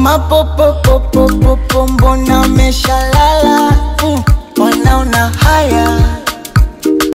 mapopopopopopo mbona meshalala mm, wanaona haya.